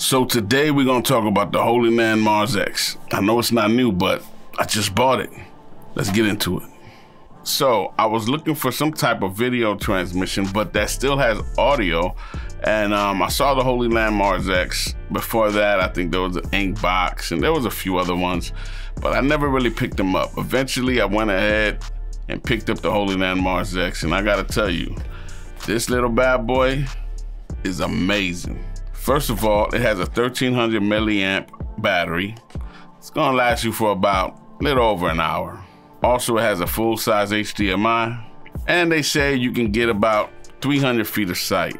So today we're gonna talk about the Hollyland Mars X. I know it's not new, but I just bought it. Let's get into it. So I was looking for some type of video transmission, but that still has audio. And um, I saw the Hollyland Mars X. Before that, I think there was an Inkbox and there was a few other ones, but I never really picked them up. Eventually I went ahead and picked up the Hollyland Mars X. And I gotta tell you, this little bad boy is amazing. First of all, it has a 1300 milliamp battery. It's gonna last you for about a little over an hour. Also, it has a full-size HDMI, and they say you can get about 300 feet of sight.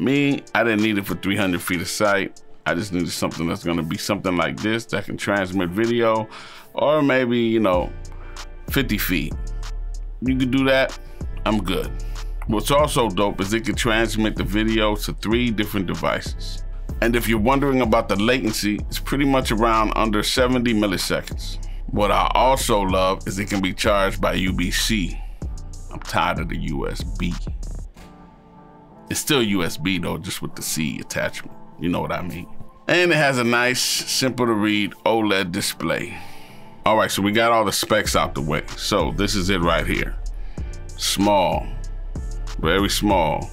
Me, I didn't need it for 300 feet of sight. I just needed something that's gonna be something like this that can transmit video, or maybe, you know, 50 feet. You can do that, I'm good. What's also dope is it can transmit the video to three different devices. And if you're wondering about the latency, it's pretty much around under 70 milliseconds. What I also love is it can be charged by UBC. I'm tired of the USB. It's still USB though, just with the C attachment. You know what I mean. And it has a nice, simple to read OLED display. All right, so we got all the specs out the way. So this is it right here. Small, very small.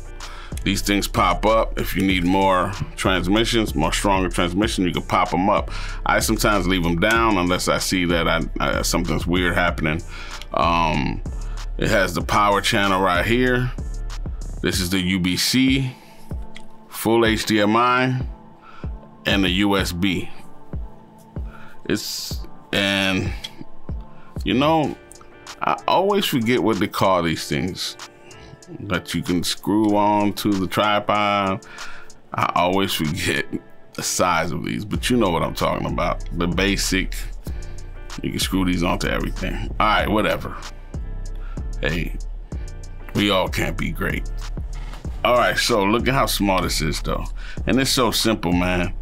These things pop up. If you need more transmissions, more stronger transmission, you can pop them up. I sometimes leave them down unless I see that I, I something's weird happening. Um, it has the power channel right here. This is the UBC, full HDMI, and the USB. It's, and you know, I always forget what they call these things that you can screw on to the tripod. I always forget the size of these, but you know what I'm talking about. The basic, you can screw these onto everything. All right, whatever. Hey, we all can't be great. All right, so look at how small this is though. And it's so simple, man.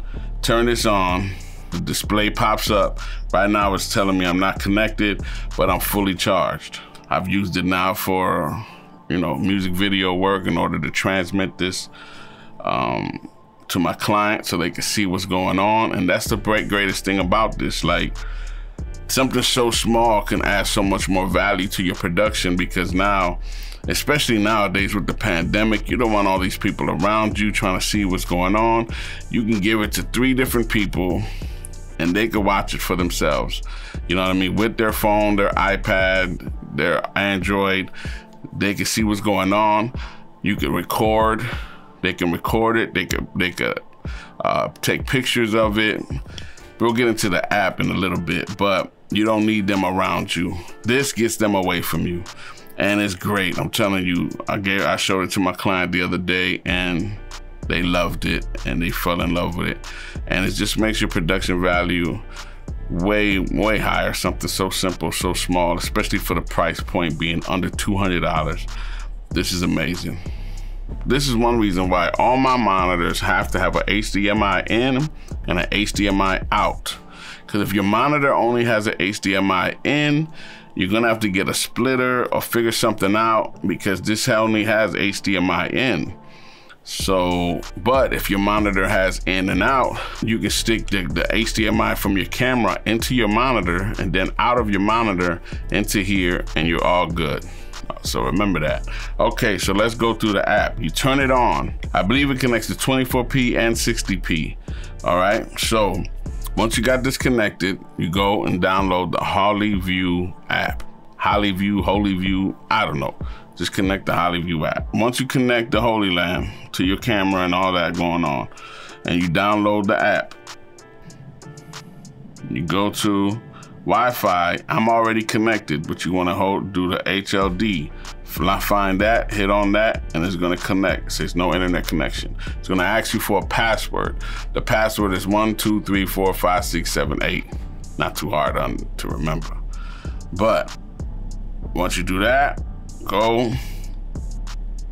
Turn this on, the display pops up. Right now it's telling me I'm not connected, but I'm fully charged. I've used it now for you know, music video work in order to transmit this um, to my client so they can see what's going on. And that's the greatest thing about this. Like, something so small can add so much more value to your production because now, especially nowadays with the pandemic, you don't want all these people around you trying to see what's going on. You can give it to three different people and they can watch it for themselves. You know what I mean? With their phone, their iPad, their Android, they can see what's going on. You can record. They can record it. They could they could uh, take pictures of it. We'll get into the app in a little bit, but you don't need them around you. This gets them away from you, and it's great. I'm telling you. I gave I showed it to my client the other day, and they loved it and they fell in love with it, and it just makes your production value way, way higher. Something so simple, so small, especially for the price point being under $200. This is amazing. This is one reason why all my monitors have to have a HDMI in and an HDMI out. Because if your monitor only has an HDMI in, you're gonna have to get a splitter or figure something out because this only has HDMI in. So, but if your monitor has in and out, you can stick the, the, HDMI from your camera into your monitor and then out of your monitor into here and you're all good. So remember that. Okay, so let's go through the app. You turn it on. I believe it connects to 24p and 60p. All right, so once you got disconnected, you go and download the Holly View app. HolyView, HolyView, I don't know. Just connect the HolyView app. Once you connect the Hollyland to your camera and all that going on, and you download the app, you go to Wi-Fi. I'm already connected, but you want to hold do the HLD. Find that, hit on that, and it's going to connect. It says no internet connection. It's going to ask you for a password. The password is one two three four five six seven eight. Not too hard on, to remember. But once you do that, go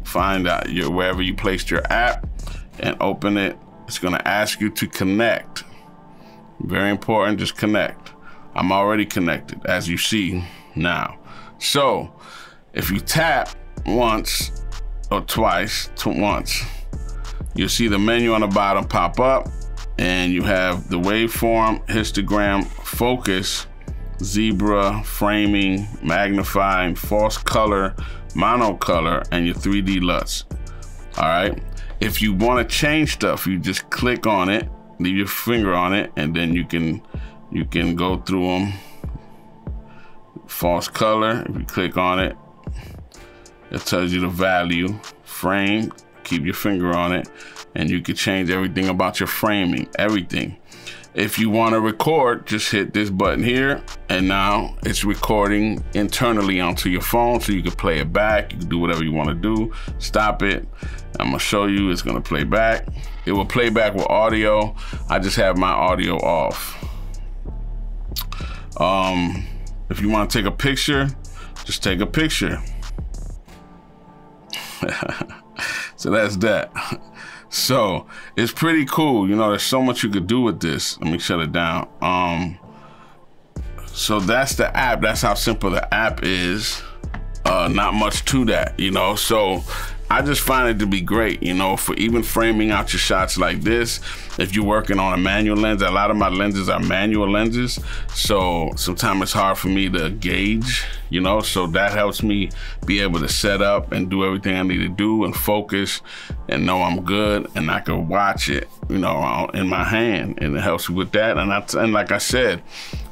find out your wherever you placed your app and open it. It's gonna ask you to connect. Very important, just connect. I'm already connected, as you see now. So if you tap once or twice once, you'll see the menu on the bottom pop up and you have the waveform, histogram, focus, zebra, framing, magnifying, false color, monocolor, and your 3D LUTs. All right. If you want to change stuff, you just click on it, leave your finger on it, and then you can you can go through them. False color, if you click on it, it tells you the value. Frame, keep your finger on it, and you can change everything about your framing, everything. If you want to record, just hit this button here, and now it's recording internally onto your phone, so you can play it back. You can do whatever you want to do. Stop it. I'm gonna show you. It's gonna play back. It will play back with audio. I just have my audio off. Um, if you want to take a picture, just take a picture. so that's that. So it's pretty cool. You know, there's so much you could do with this. Let me shut it down. Um, so that's the app. That's how simple the app is. Uh, not much to that, you know. So I just find it to be great, you know, for even framing out your shots like this. If you're working on a manual lens, a lot of my lenses are manual lenses. So sometimes it's hard for me to gauge, you know, so that helps me be able to set up and do everything I need to do and focus and know I'm good and I can watch it, you know, in my hand and it helps with that. And, I, and like I said,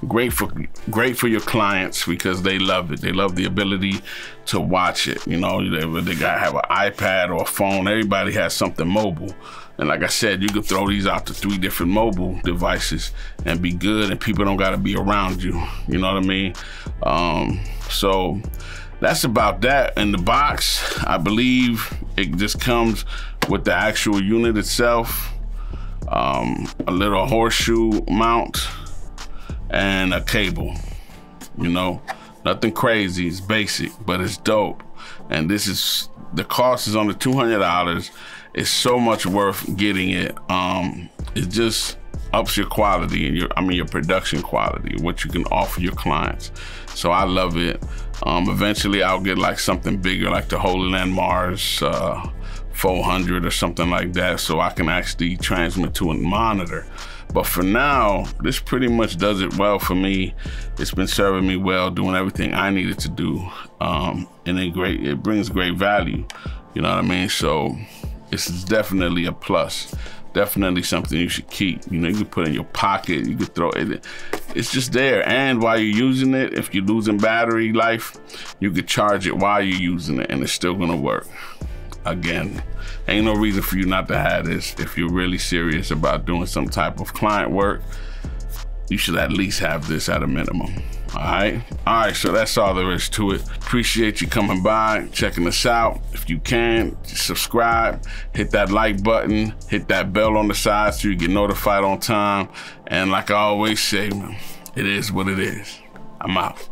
great for great for your clients because they love it. They love the ability to watch it. You know, they, they got to have an iPad or a phone. Everybody has something mobile. And like I said, you could throw these out to three different mobile devices and be good, and people don't got to be around you. You know what I mean? Um, so that's about that. In the box, I believe it just comes with the actual unit itself, um, a little horseshoe mount, and a cable. You know, nothing crazy. It's basic, but it's dope. And this is the cost is only two hundred dollars. It's so much worth getting it. Um, it just ups your quality and your I mean your production quality, what you can offer your clients. So I love it. Um, eventually I'll get like something bigger like the Hollyland Mars uh, 400 or something like that so I can actually transmit to a monitor. But for now, this pretty much does it well for me. It's been serving me well, doing everything I needed to do. Um, and it great, it brings great value. You know what I mean? So is definitely a plus. Definitely something you should keep. You know, you can put in your pocket, you could throw it. It's just there. And while you're using it, if you're losing battery life, you could charge it while you're using it and it's still gonna work. Again, ain't no reason for you not to have this if you're really serious about doing some type of client work. You should at least have this at a minimum. All right. All right. So that's all there is to it. Appreciate you coming by, checking us out. If you can, subscribe, hit that like button, hit that bell on the side so you get notified on time. And like I always say, it is what it is. I'm out.